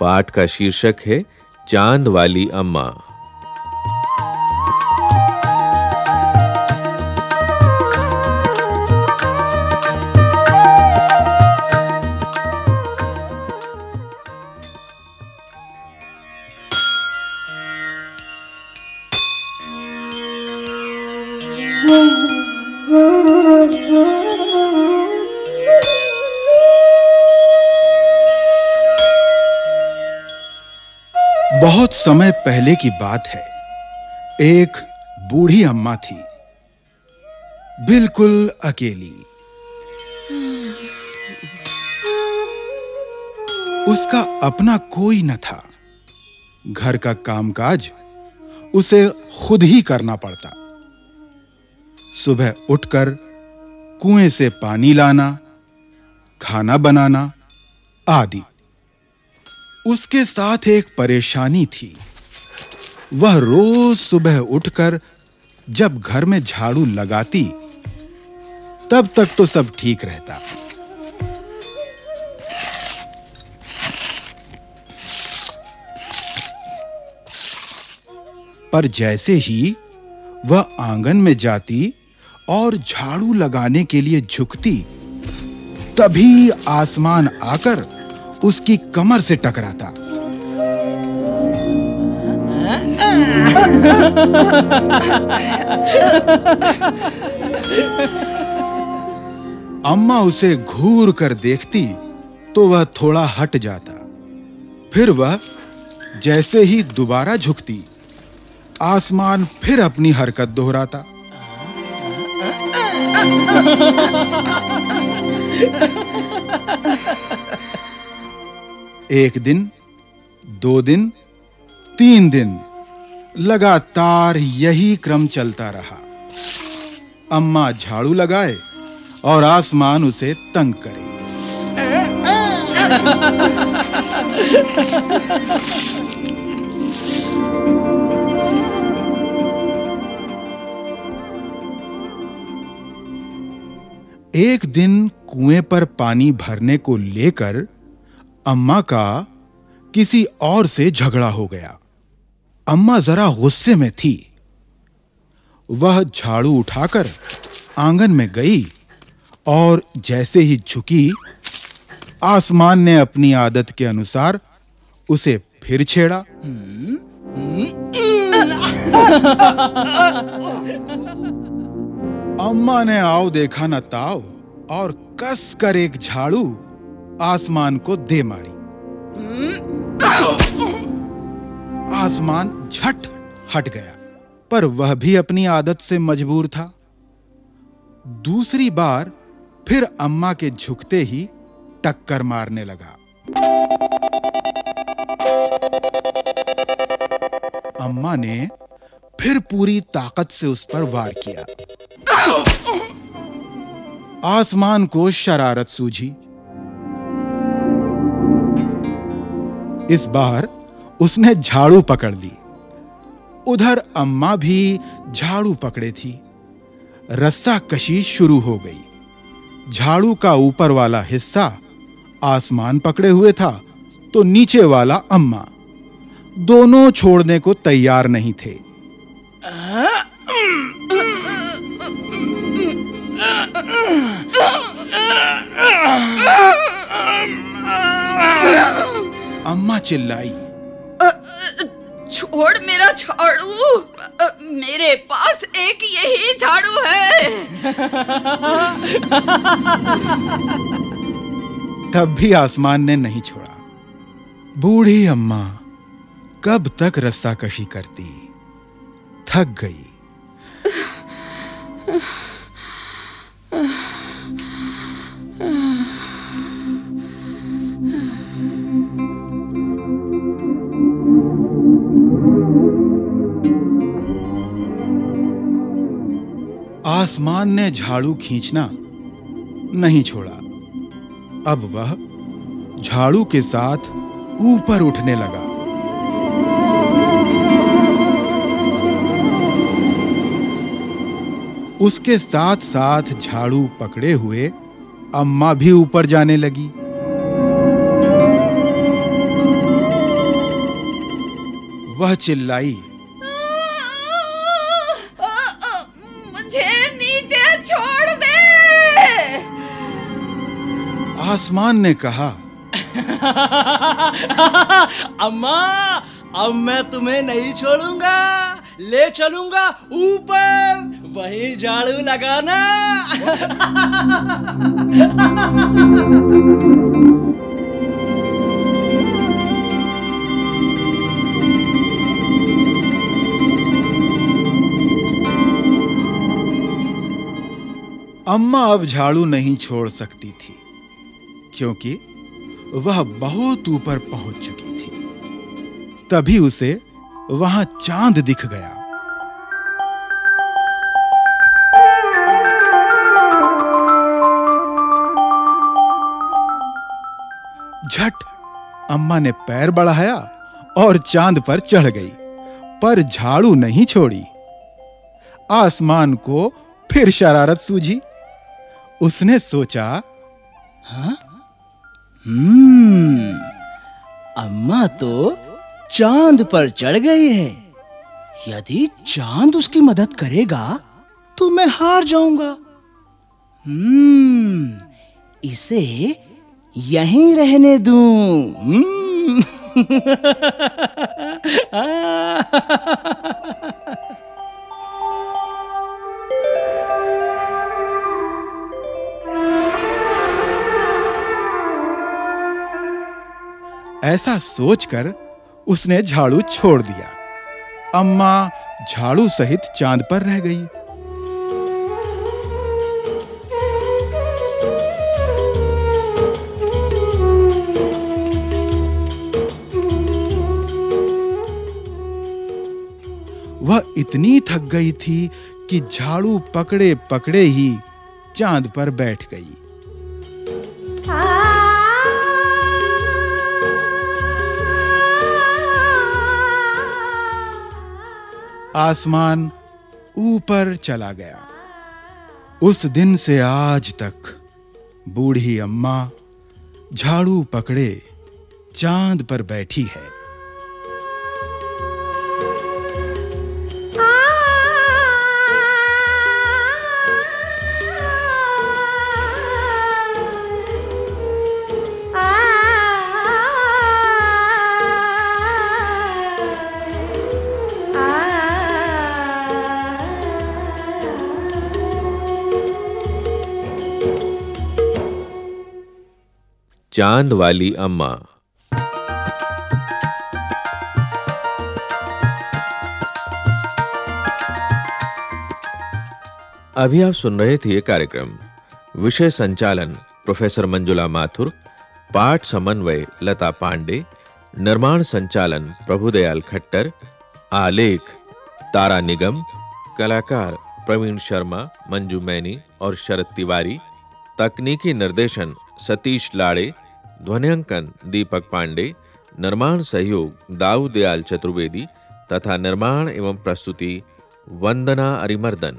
पाठ का शीर्षक है चाँद वाली अम्मा। बहुत समय पहले की बात है। एक बूढ़ी अम्मा थी। बिल्कुल अकेली। उसका अपना कोई न था। घर का कामकाज उसे खुद ही करना पड़ता। सुबह उठकर कुएँ से पानी लाना, खाना बनाना आदि। उसके साथ एक परेशानी थी। वह रोज सुबह उठकर जब घर में झाड़ू लगाती, तब तक तो सब ठीक रहता। पर जैसे ही वह आँगन में जाती और झाड़ू लगाने के लिए झुकती, तभी आसमान आकर उसकी कमर से टकराता। अम्मा उसे घूर कर देखती तो वह थोड़ा हट जाता। फिर वह जैसे ही दोबारा झुकती, आसमान फिर अपनी हरकत दोहराता। एक दिन, दो दिन, तीन दिन, लगातार यही क्रम चलता रहा। अम्मा झाड़ू लगाए और आसमान उसे तंग करे। एक दिन कुएँ पर पानी भरने को लेकर अम्मा का किसी और से झगड़ा हो गया। अम्मा जरा गुस्से में थी। वह झाड़ू उठाकर आँगन में गई और जैसे ही झुकी, आसमान ने अपनी आदत के अनुसार उसे फिर छेड़ा। अम्मा ने आओ देखा न ताओ और कस कर एक झाड़ू आसमान को दे मारी। आसमान झट हट गया, पर वह भी अपनी आदत से मजबूर था। दूसरी बार फिर अम्मा के झुकते ही टक्कर मारने लगा। अम्मा ने फिर पूरी ताकत से उस पर वार किया। आसमान को शरारत सूझी। इस बार उसने झाड़ू पकड़ ली। उधर अम्मा भी झाड़ू पकड़े थी। रस्सा कशी शुरू हो गई। झाड़ू का ऊपर वाला हिस्सा आसमान पकड़े हुए था तो नीचे वाला अम्मा। दोनों छोड़ने को तैयार नहीं थे। चिल्लाई। छोड़ मेरा झाड़ू। मेरे पास एक यही झाड़ू है। तब भी आसमान ने नहीं छोड़ा। बूढ़ी अम्मा कब तक रस्साकशी करती? थक गई। आसमान ने झाड़ू खींचना नहीं छोड़ा। अब वह झाड़ू के साथ ऊपर उठने लगा। उसके साथ साथ झाड़ू पकड़े हुए अम्मा भी ऊपर जाने लगी। वह चिल्लाई आसमान ने कहा अम्मा अब मैं तुम्हें नहीं छोड़ूँगा ले चलूँगा ऊपर वही झाड़ू लगाना। अम्मा अब झाड़ू नहीं छोड़ सकती थी। क्योंकि वह बहुत ऊपर पहुँच चुकी थी। तभी उसे वहाँ चाँद दिख गया। झट, अम्मा ने पैर बढ़ाया और चाँद पर चढ़ गई, पर झाड़ू नहीं छोड़ी। आसमान को फिर शरारत सूझी। उसने सोचा हम्म अम्मा तो चाँद पर चढ़ गई है। यदि चाँद उसकी मदद करेगा तो मैं हार जाऊँगा। हम्म इसे यहीं रहने दूँ। हम्म। ऐसा सोचकर उसने झाड़ू छोड़ दिया। अम्मा झाड़ू सहित चाँद पर रह गई। वह इतनी थक गई थी कि झाड़ू पकड़े पकड़े ही चाँद पर बैठ गई। आसमान ऊपर चला गया। उस दिन से आज तक बूढ़ी अम्मा झाड़ू पकड़े चाँद पर बैठी है। चाँद वाली अम्मा। अभी आप सुन रहे थे कार्यक्रम। विषय संचालन, प्रोफेसर मंजुला माथुर, पाठ समन्वय, लता पांडे, निर्माण संचालन, प्रभुदयाल खट्टर, आलेख, तारा निगम, कलाकार प्रवीण शर्मा, मंजू मैनी और शरद तिवारी, तकनीकी निर्देशन सतीश लाड़े ध्वनियांकन दीपक पांडे निर्माण सहयोग दाऊदयाल चतुर्वेदी तथा निर्माण एवं प्रस्तुति वंदना अरिमर्दन।